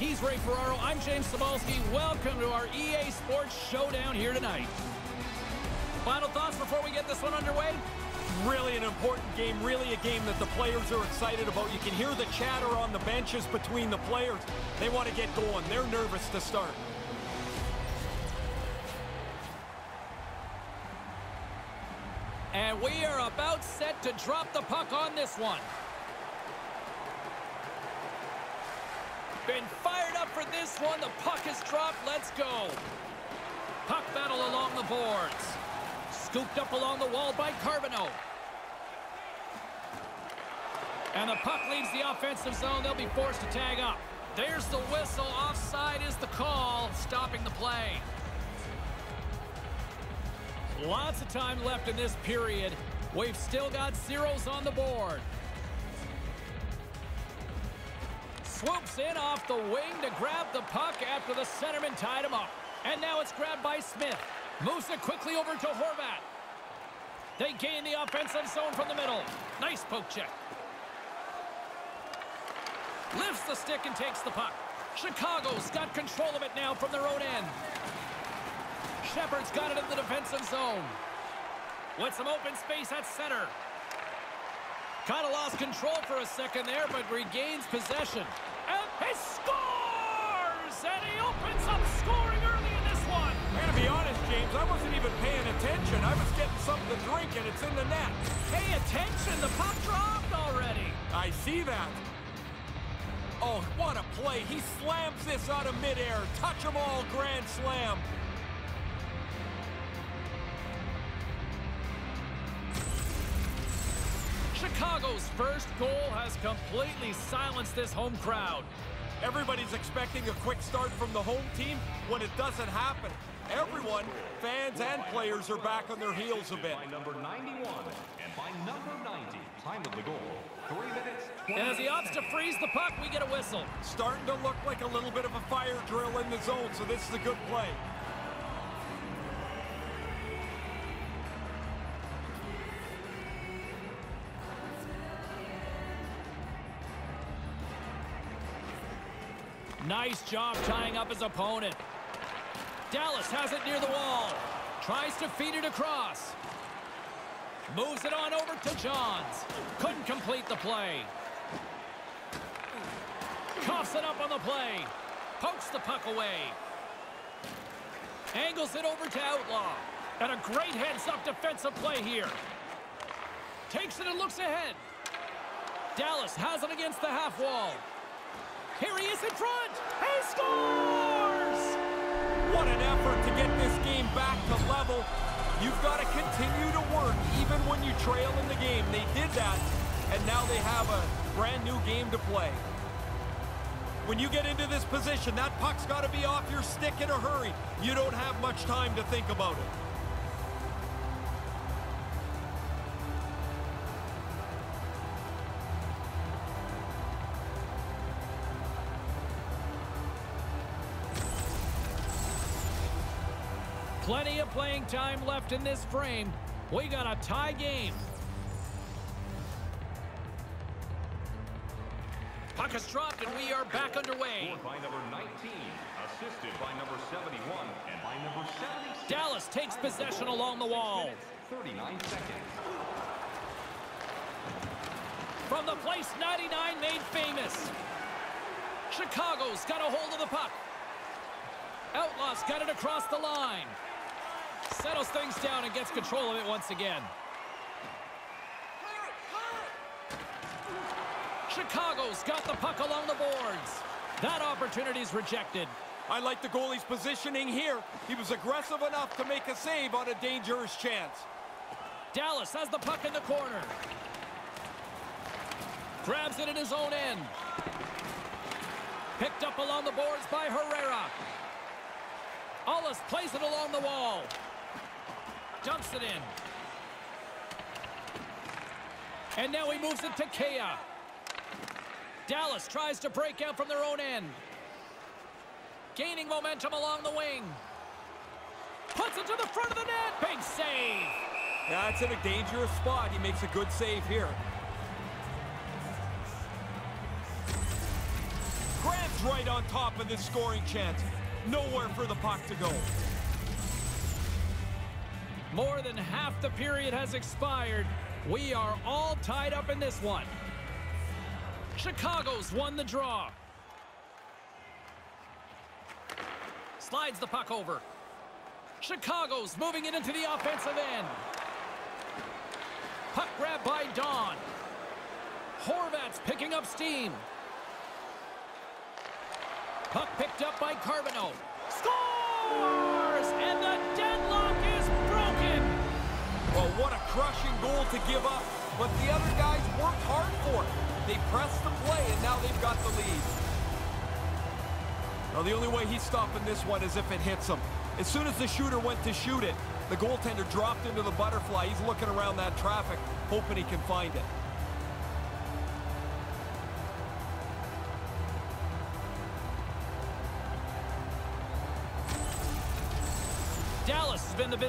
He's Ray Ferraro. I'm James Cybulski. Welcome to our EA Sports Showdown here tonight. Final thoughts before we get this one underway? Really an important game, really a game that the players are excited about. You can hear the chatter on the benches between the players. They want to get going. They're nervous to start. And we are about set to drop the puck on this one. Been fired up for this one. The puck is dropped. Let's go. Puck battle along the boards. Scooped up along the wall by Carbonneau. And the puck leaves the offensive zone. They'll be forced to tag up. There's the whistle. Offside is the call, stopping the play. Lots of time left in this period. We've still got zeros on the board. Swoops in off the wing to grab the puck after the centerman tied him up. And now it's grabbed by Smith. Moves it quickly over to Horvat. They gain the offensive zone from the middle. Nice poke check. Lifts the stick and takes the puck. Chicago's got control of it now from their own end. Shepard's got it in the defensive zone. With some open space at center. Kind of lost control for a second there, but regains possession. And he scores! And he opens up scoring early in this one. I gotta be honest, James, I wasn't even paying attention. I was getting something to drink, and it's in the net. Pay attention, the puck dropped already. I see that. Oh, what a play. He slams this out of midair. Touch them all, grand slam. Chicago's first goal has completely silenced this home crowd. Everybody's expecting a quick start from the home team when it doesn't happen. Everyone, fans and players, are back on their heels a bit. By number 91 and by number 90, time of the goal, 3 minutes, And as he opts to freeze the puck, we get a whistle. Starting to look like a little bit of a fire drill in the zone, so this is a good play. Nice job tying up his opponent. Dallas has it near the wall. Tries to feed it across. Moves it on over to Johns. Couldn't complete the play. Coughs it up on the play. Pokes the puck away. Angles it over to Outlaw. And a great heads-up defensive play here. Takes it and looks ahead. Dallas has it against the half wall. Here he is in front. He scores! What an effort to get this game back to level. You've got to continue to work even when you trail in the game. They did that, and now they have a brand new game to play. When you get into this position, that puck's got to be off your stick in a hurry. You don't have much time to think about it. Time left in this frame. We got a tie game. Puck is dropped and we are back underway. by number 19, assisted by number 71, and by number 76. Dallas takes possession along the wall. 39 seconds. From the place 99 made famous. Chicago's got a hold of the puck. Outlaw's got it across the line. Settles things down and gets control of it once again. Chicago's got the puck along the boards. That opportunity's rejected. I like the goalie's positioning here. He was aggressive enough to make a save on a dangerous chance. Dallas has the puck in the corner. Grabs it in his own end. Picked up along the boards by Herrera. Ollis plays it along the wall. Dumps it in. And now he moves it to Kea. Dallas tries to break out from their own end. Gaining momentum along the wing. Puts it to the front of the net. Big save. That's in a dangerous spot. He makes a good save here. Grand He's right on top of this scoring chance. Nowhere for the puck to go. More than half the period has expired. We are all tied up in this one. Chicago's won the draw. Slides the puck over. Chicago's moving it into the offensive end. Puck grab by Don. Horvat's picking up steam. Puck picked up by Carbonneau. Scores! And the deadlock is what a crushing goal to give up. But the other guys worked hard for it. They pressed the play, and now they've got the lead. Now, the only way he's stopping this one is if it hits him. As soon as the shooter went to shoot it, the goaltender dropped into the butterfly. He's looking around that traffic, hoping he can find it.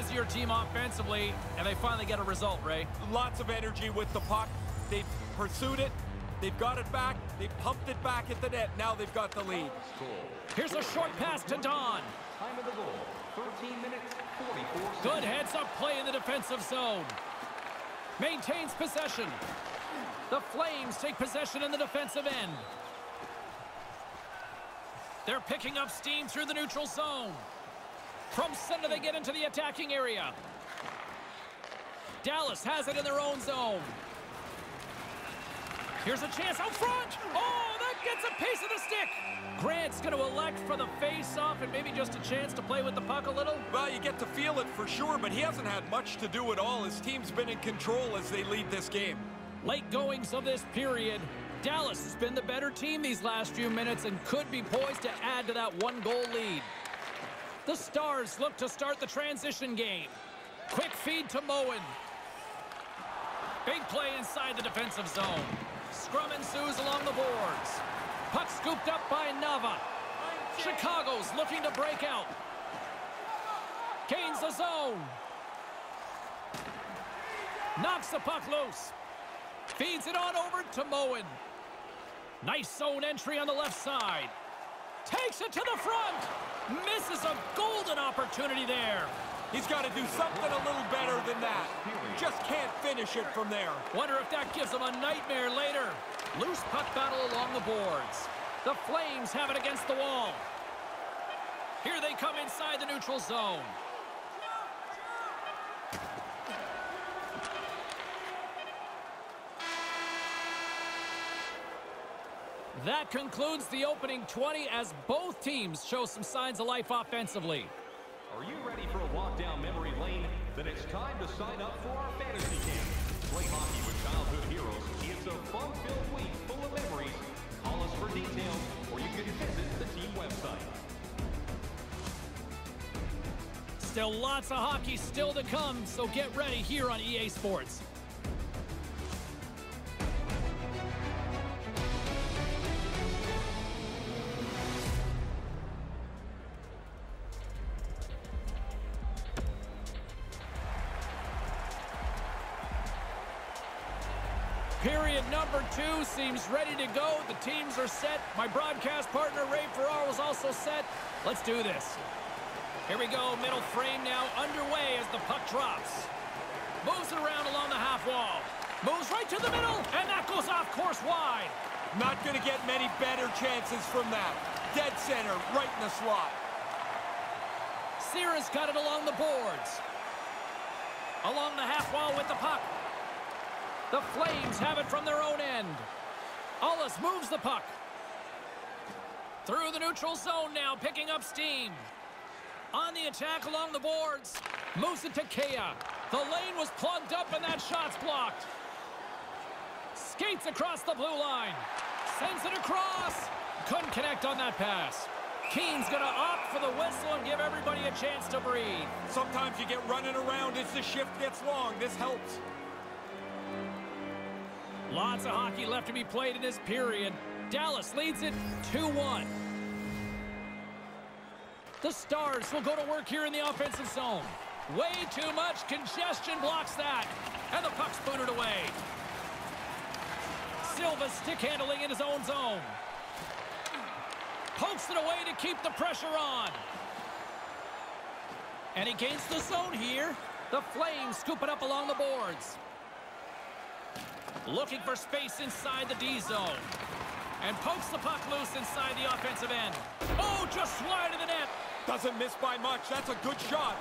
Busier team offensively, and they finally get a result, Ray. Lots of energy with the puck. They've pursued it. They've got it back. They've pumped it back at the net. Now they've got the lead. Here's a short pass to Don. Time of the goal, 13 minutes, 44 seconds. Good heads-up play in the defensive zone. Maintains possession. The Flames take possession in the defensive end. They're picking up steam through the neutral zone. From center, they get into the attacking area. Dallas has it in their own zone. Here's a chance out front. Oh, that gets a piece of the stick. Grant's going to elect for the face-off and maybe just a chance to play with the puck a little. Well, you get to feel it for sure, but he hasn't had much to do at all. His team's been in control as they lead this game. Late goings of this period. Dallas has been the better team these last few minutes and could be poised to add to that one-goal lead. The Stars look to start the transition game. Quick feed to Moen. Big play inside the defensive zone. Scrum ensues along the boards. Puck scooped up by Nava. Chicago's looking to break out. Gains the zone. Knocks the puck loose. Feeds it on over to Moen. Nice zone entry on the left side. Takes it to the front. Misses a golden opportunity there. He's got to do something a little better than that. Just can't finish it from there. Wonder if that gives him a nightmare later. Loose puck battle along the boards. The Flames have it against the wall. Here they come inside the neutral zone. That concludes the opening 20 as both teams show some signs of life offensively. Are you ready for a walk down memory lane? Then it's time to sign up for our fantasy game. Play hockey with childhood heroes. It's a fun-filled week full of memories. Call us for details, or you can visit the team website. Still lots of hockey still to come, so get ready here on EA Sports. Period number two seems ready to go. The teams are set. My broadcast partner, Ray Ferraro, is also set. Let's do this. Here we go, middle frame now underway as the puck drops. Moves it around along the half wall. Moves right to the middle, and that goes off course wide. Not going to get many better chances from that. Dead center, right in the slot. Sears got it along the boards. Along the half wall with the puck. The Flames have it from their own end. Ullis moves the puck. Through the neutral zone now, picking up steam. On the attack along the boards. Moves it to Kea. The lane was plugged up and that shot's blocked. Skates across the blue line. Sends it across. Couldn't connect on that pass. Keene's going to opt for the whistle and give everybody a chance to breathe. Sometimes you get running around as the shift gets long. This helps. Lots of hockey left to be played in this period. Dallas leads it 2-1. The Stars will go to work here in the offensive zone. Way too much congestion blocks that. And the puck's booted away. Silva stick handling in his own zone. Pokes it away to keep the pressure on. And he gains the zone here. The Flames scoop it up along the boards. Looking for space inside the D zone. And pokes the puck loose inside the offensive end. Oh, just wide of the net. Doesn't miss by much. That's a good shot.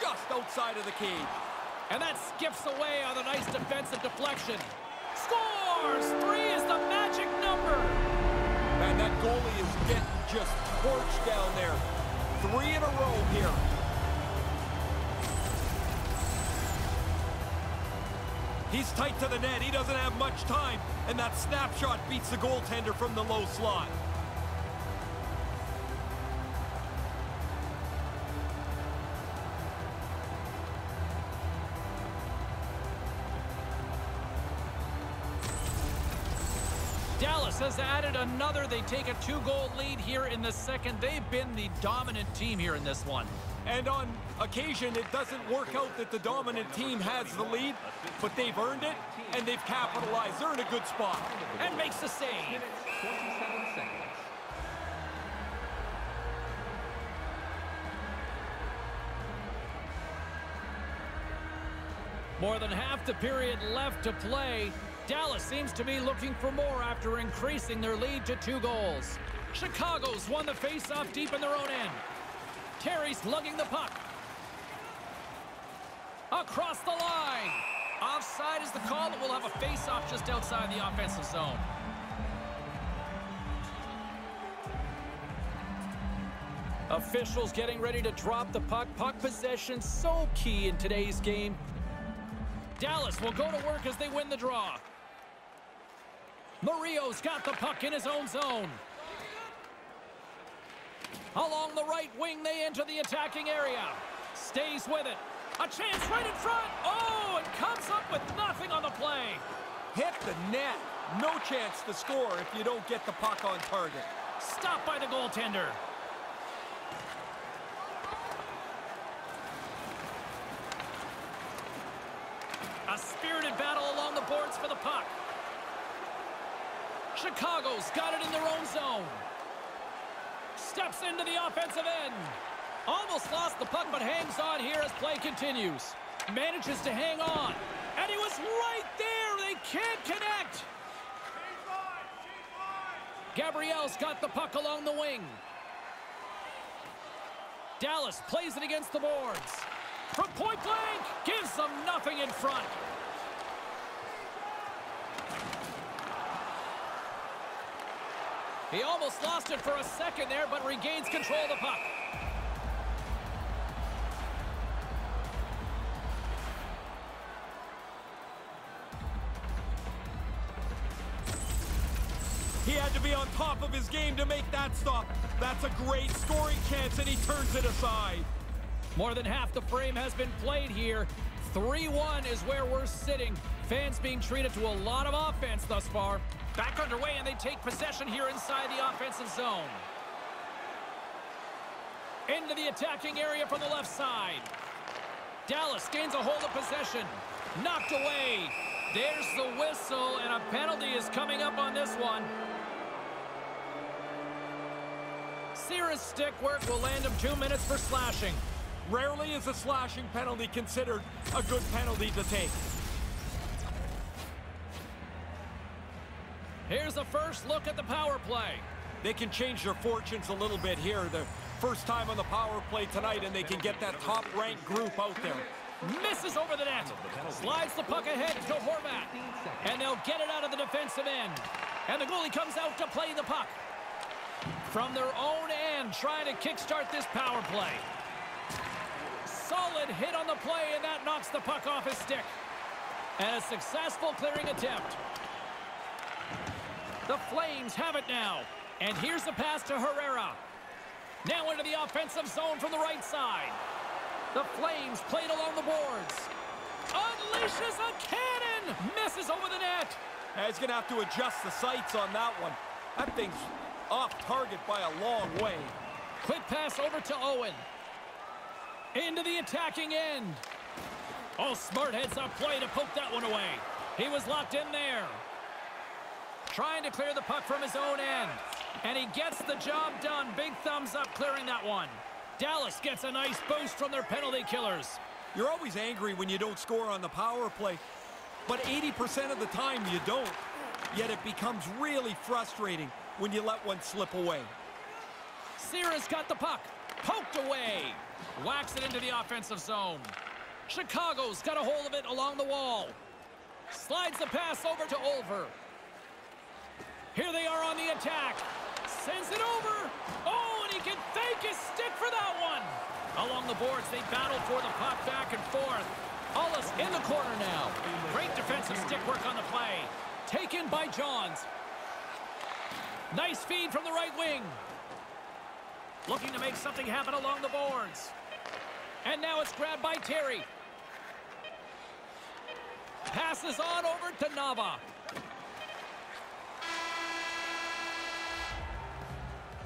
Just outside of the cage. And that skips away on a nice defensive deflection. Scores! Three is the magic number. And that goalie is getting just torched down there. Three in a row here. He's tight to the net. He doesn't have much time. And that snapshot beats the goaltender from the low slot. Has added another. They take a two-goal lead here in the second. They've been the dominant team here in this one. And on occasion, it doesn't work out that the dominant team has the lead, but they've earned it, and they've capitalized. They're in a good spot. And makes the save. Minutes, 27 seconds. More than half the period left to play. Dallas seems to be looking for more after increasing their lead to two goals. Chicago's won the face-off deep in their own end. Terry's lugging the puck. Across the line. Offside is the call that will have a face-off just outside the offensive zone. Officials getting ready to drop the puck. Puck possession so key in today's game. Dallas will go to work as they win the draw. Murillo's got the puck in his own zone. Along the right wing, they enter the attacking area. Stays with it. A chance right in front. Oh, and comes up with nothing on the play. Hit the net. No chance to score if you don't get the puck on target. Stopped by the goaltender. A spirited battle along the boards for the puck. Chicago's got it in their own zone. Steps into the offensive end. Almost lost the puck, but hangs on here as play continues. Manages to hang on. And he was right there. They can't connect. Gabrielle's got the puck along the wing. Dallas plays it against the boards. From point blank, gives them nothing in front. He almost lost it for a second there, but regains control of the puck. He had to be on top of his game to make that stop. That's a great scoring chance, and he turns it aside. More than half the frame has been played here. 3-1 is where we're sitting. Fans being treated to a lot of offense thus far. Back underway, and they take possession here inside the offensive zone. Into the attacking area from the left side. Dallas gains a hold of possession. Knocked away. There's the whistle, and a penalty is coming up on this one. Sierra's stick work will land him two minutes for slashing. Rarely is a slashing penalty considered a good penalty to take. Here's a first look at the power play. They can change their fortunes a little bit here. The first time on the power play tonight, and they can get that top-ranked group out there. Misses over the net. Slides the puck ahead to Horvat. And they'll get it out of the defensive end. And the goalie comes out to play the puck. From their own end, trying to kickstart this power play. Solid hit on the play, and that knocks the puck off his stick. And a successful clearing attempt. The Flames have it now. And here's the pass to Herrera. Now into the offensive zone from the right side. The Flames played along the boards. Unleashes a cannon! Misses over the net. Now he's going to have to adjust the sights on that one. That thing's off target by a long way. Quick pass over to Owen. Into the attacking end. Oh, smart heads up play to poke that one away. He was locked in there. Trying to clear the puck from his own end. And he gets the job done. Big thumbs up clearing that one. Dallas gets a nice boost from their penalty killers. You're always angry when you don't score on the power play, but 80% of the time you don't. Yet it becomes really frustrating when you let one slip away. Sears got the puck. Poked away. Whacks it into the offensive zone. Chicago's got a hold of it along the wall. Slides the pass over to Olver. Here they are on the attack. Sends it over. Oh, and he can fake his stick for that one. Along the boards, they battle for the puck back and forth. Hollis in the corner now. Great defensive stick work on the play. Taken by Johns. Nice feed from the right wing. Looking to make something happen along the boards. And now it's grabbed by Terry. Passes on over to Nava.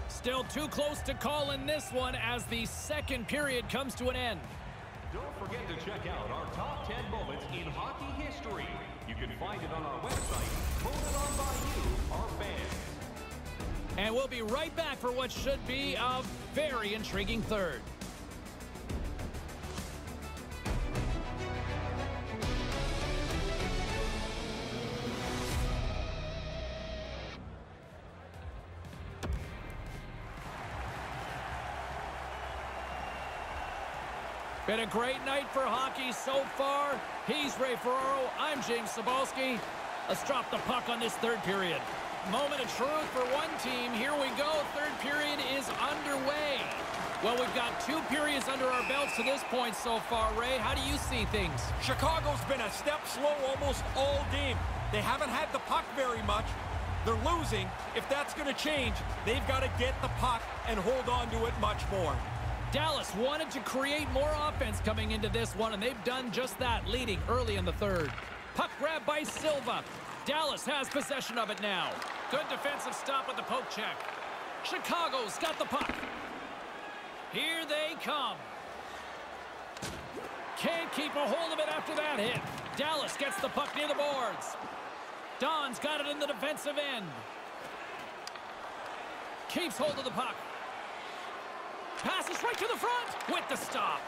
Still too close to call in this one as the second period comes to an end. Don't forget to check out our top 10 moments in hockey history. You can find it on our website, voted on by you, our fans. And we'll be right back for what should be a very intriguing third. Been a great night for hockey so far. He's Ray Ferraro. I'm James Cybulski. Let's drop the puck on this third period. Moment of truth for one team. Here we go. Third period is underway. Well, we've got two periods under our belts to this point so far. Ray, how do you see things? Chicago's been a step slow almost all game. They haven't had the puck very much. They're losing. If that's going to change, they've got to get the puck and hold on to it much more. Dallas wanted to create more offense coming into this one, and they've done just that, leading early in the third. Puck grab by Silva. Dallas has possession of it now. Good defensive stop with the poke check. Chicago's got the puck. Here they come. Can't keep a hold of it after that hit. Dallas gets the puck near the boards. Don's got it in the defensive end. Keeps hold of the puck. Passes right to the front with the stop.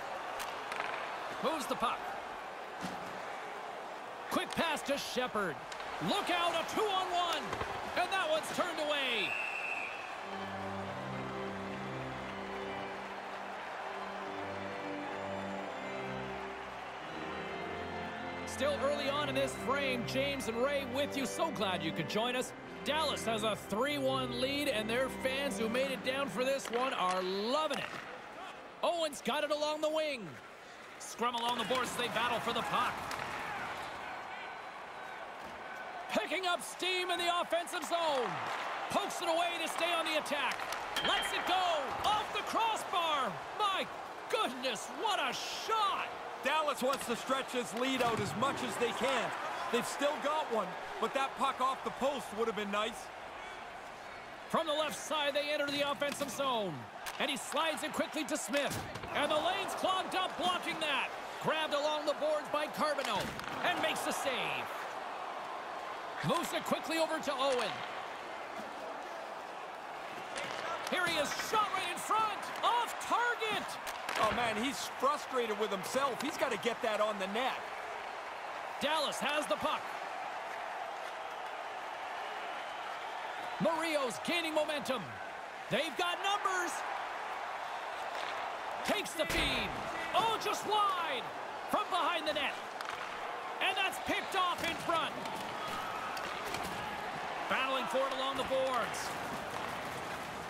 Moves the puck. Quick pass to Shepard. Look out, a two-on-one. And that one's turned away. Still early on in this frame, James and Ray with you. So glad you could join us. Dallas has a 3-1 lead, and their fans who made it down for this one are loving it. Owens got it along the wing. Scrum along the boards as they battle for the puck. Picking up steam in the offensive zone. Pokes it away to stay on the attack. Lets it go. Off the crossbar. My goodness, what a shot. Dallas wants to stretch his lead out as much as they can. They've still got one, but that puck off the post would have been nice. From the left side, they enter the offensive zone. And he slides it quickly to Smith. And the lane's clogged up, blocking that. Grabbed along the boards by Carbonneau. And makes the save. Moves it quickly over to Owen. Here he is, shot right in front. Off target. Oh, man, he's frustrated with himself. He's got to get that on the net. Dallas has the puck. Murillo's gaining momentum. They've got numbers. Takes the feed. Oh, just wide. From behind the net. And that's picked off in front. Battling for it along the boards.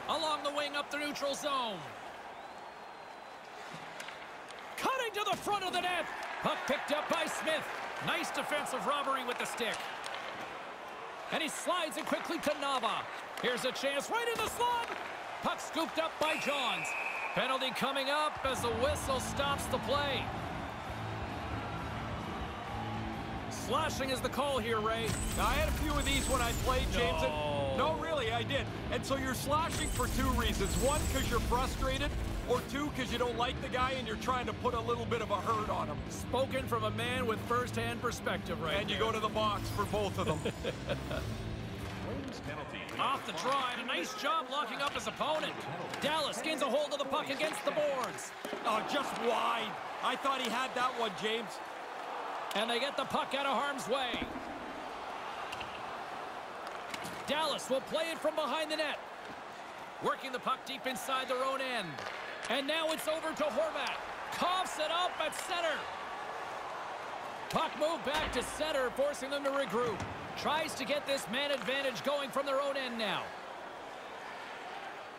Along the wing up the neutral zone. Cutting to the front of the net. Puck picked up by Smith. Nice defensive robbery with the stick. And he slides it quickly to Nava. Here's a chance right in the slot. Puck scooped up by Johns. Penalty coming up as the whistle stops the play. Slashing is the call here, Ray. Now, I had a few of these when I played, James. No. No, really, I did. And so you're slashing for two reasons. One, because you're frustrated, or two, because you don't like the guy and you're trying to put a little bit of a hurt on him. Spoken from a man with first-hand perspective, right And you there. go to the box for both of them. Penalty. Off the and a nice job locking up his opponent. Dallas gains a hold of the puck against the boards. Oh, just wide. I thought he had that one, James. And they get the puck out of harm's way. Dallas will play it from behind the net. Working the puck deep inside their own end. And now it's over to Horvat. Coughs it up at center. Puck moved back to center, forcing them to regroup. Tries to get this man advantage going from their own end now.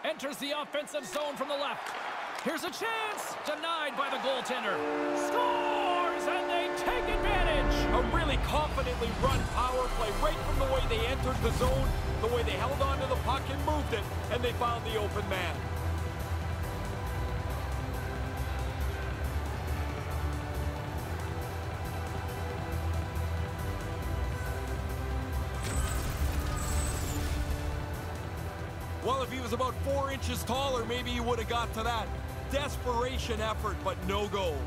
Enters the offensive zone from the left. Here's a chance. Denied by the goaltender. They take advantage. A really confidently run power play right from the way they entered the zone, the way they held onto the puck and moved it, and they found the open man. Well, if he was about four inches taller, maybe he would have got to that. Desperation effort, but no goal.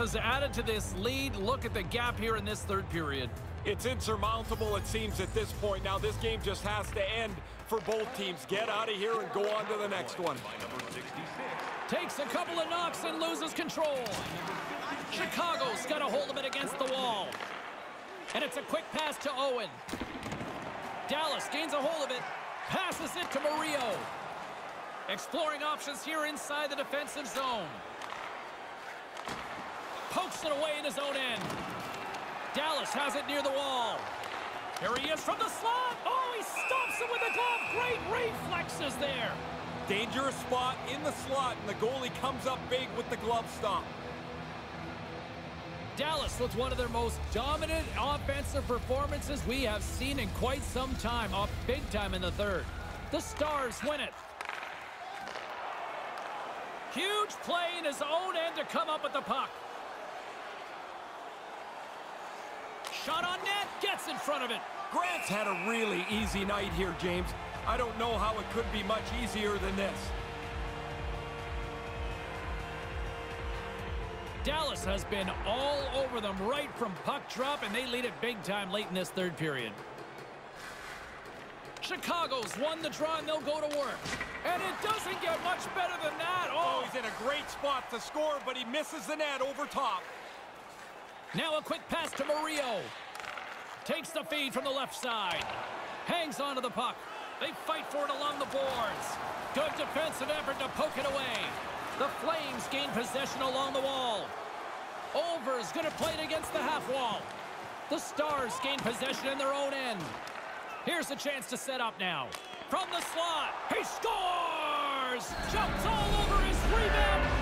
Has added to this lead. Look at the gap here in this third period. It's insurmountable, it seems, at this point. Now, this game just has to end for both teams. Get out of here and go on to the next one. By number 66. Takes a couple of knocks and loses control. Chicago's got a hold of it against the wall. And it's a quick pass to Owen. Dallas gains a hold of it. Passes it to Murillo. Exploring options here inside the defensive zone. Pokes it away in his own end. Dallas has it near the wall. Here he is from the slot. Oh, he stops it with a glove. Great reflexes there. Dangerous spot in the slot, and the goalie comes up big with the glove stop. Dallas with one of their most dominant offensive performances we have seen in quite some time, up big time in the third. The Stars win it. Huge play in his own end to come up with the puck. Shot on net, gets in front of it. Grant's had a really easy night here, James. I don't know how it could be much easier than this. Dallas has been all over them right from puck drop, and they lead it big time late in this third period. Chicago's won the draw, and they'll go to work. And it doesn't get much better than that. Oh, Oh, he's in a great spot to score, but he misses the net over top. Now a quick pass to Murillo. Takes the feed from the left side. Hangs onto the puck. They fight for it along the boards. Good defensive effort to poke it away. The Flames gain possession along the wall. Over's going to play it against the half wall. The Stars gain possession in their own end. Here's a chance to set up now. From the slot, he scores! Jumps all over his rebound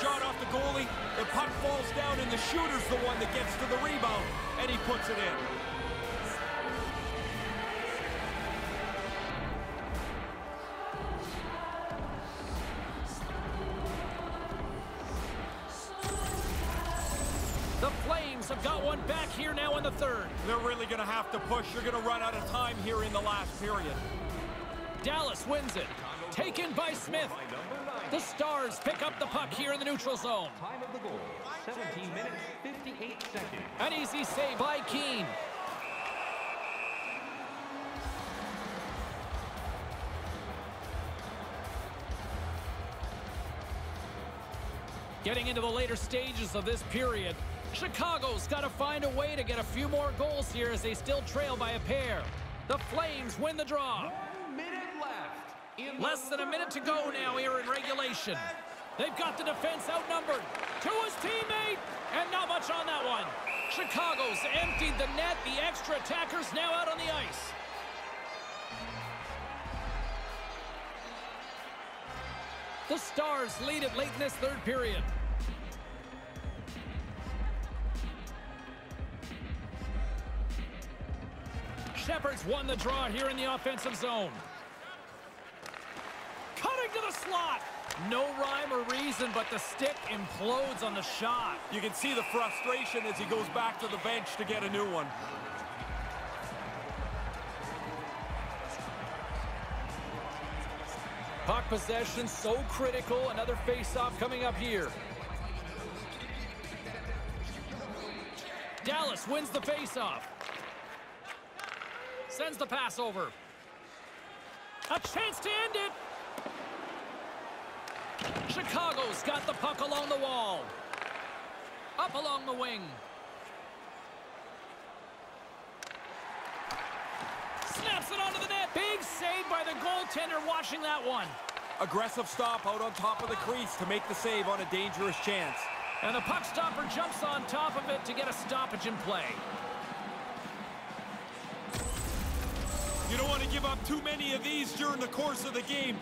shot off the goalie. The puck falls down, and the shooter's the one that gets to the rebound, and he puts it in. The Flames have got one back here now in the third. They're really going to have to push. They're going to run out of time here in the last period. Dallas wins it. Taken by Smith. By number 9. The Stars pick up the puck here in the neutral zone. Time of the goal, 17 minutes, 58 seconds. An easy save by Keane. Getting into the later stages of this period, Chicago's got to find a way to get a few more goals here as they still trail by a pair. The Flames win the draw. One minute left. In Less than a minute to go now here in regulation. They've got the defense outnumbered. To his teammate, and not much on that one. Chicago's emptied the net. The extra attackers now out on the ice. The Stars lead it late in this third period. Shepard's won the draw here in the offensive zone. Cutting to the slot. No rhyme or reason, but the stick implodes on the shot. You can see the frustration as he goes back to the bench to get a new one. Puck possession so critical. Another face-off coming up here. Dallas wins the face-off. Sends the pass over. A chance to end it. Chicago's got the puck along the wall. Up along the wing. Snaps it onto the net. Big save by the goaltender watching that one. Aggressive stop out on top of the crease to make the save on a dangerous chance. And the puck stopper jumps on top of it to get a stoppage in play. You don't want to give up too many of these during the course of the game.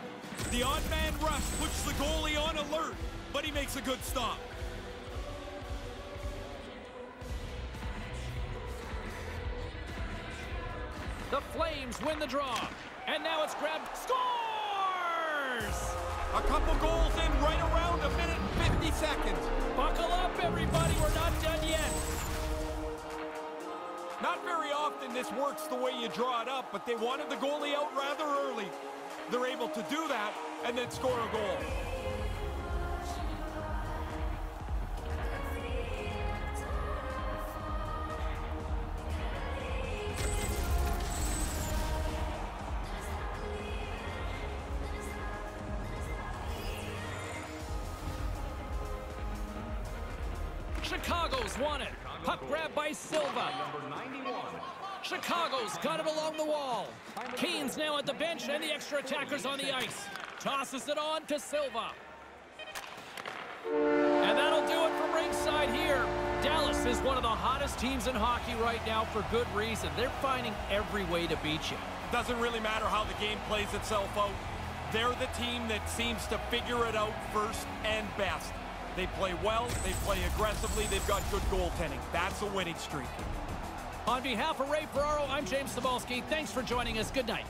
The odd man rush puts the goalie on alert, but he makes a good stop. The Flames win the draw. And now it's grabbed. Scores! A couple goals in right around a minute and 50 seconds. Buckle up, everybody. We're not done yet. Not very often this works the way you draw it up, but they wanted the goalie out rather early. They're able to do that and then score a goal. Chicago's got it along the wall. Kane's now at the bench and the extra attackers on the ice. Tosses it on to Silva. And that'll do it from ringside here. Dallas is one of the hottest teams in hockey right now for good reason. They're finding every way to beat you. Doesn't really matter how the game plays itself out. They're the team that seems to figure it out first and best. They play well, they play aggressively, they've got good goaltending. That's a winning streak. On behalf of Ray Ferraro, I'm James Cybulski. Thanks for joining us. Good night.